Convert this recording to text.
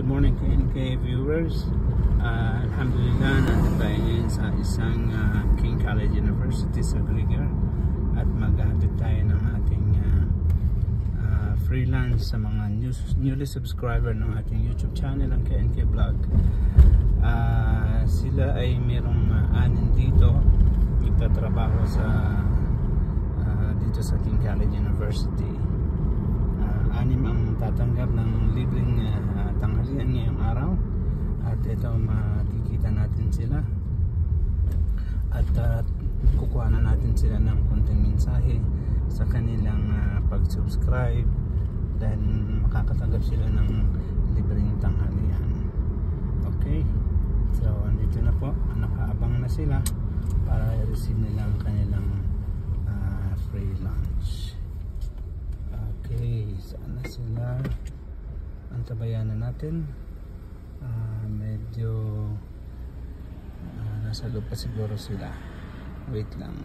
Good morning KNK viewers. Uh, Alhamdulillah, nandito tayo ngayon sa isang uh, King College University sa Grigor at maghahatid tayo ng ating uh, uh, freelance sa mga new, newly subscriber ng ating YouTube channel ang KNK Vlog. Uh, sila ay merong uh, anin dito nagtatrabaho sa uh, dito sa King College University uh, anim ang tatanggap ng libreng uh, tanghalian ngayong araw at ito makikita natin sila. At uh, kukuha na natin sila ng konting mensahe sa kanilang uh, pag-subscribe. Dahil makakatanggap sila ng libreng tanghalian. Okay? So andito na po. Nakaabang na sila para i-receive nila ang kanilang uh, free lunch. Okay. Sana sila? Antabayan na natin. Uh, nasa loob pa siguro sila. Wait lang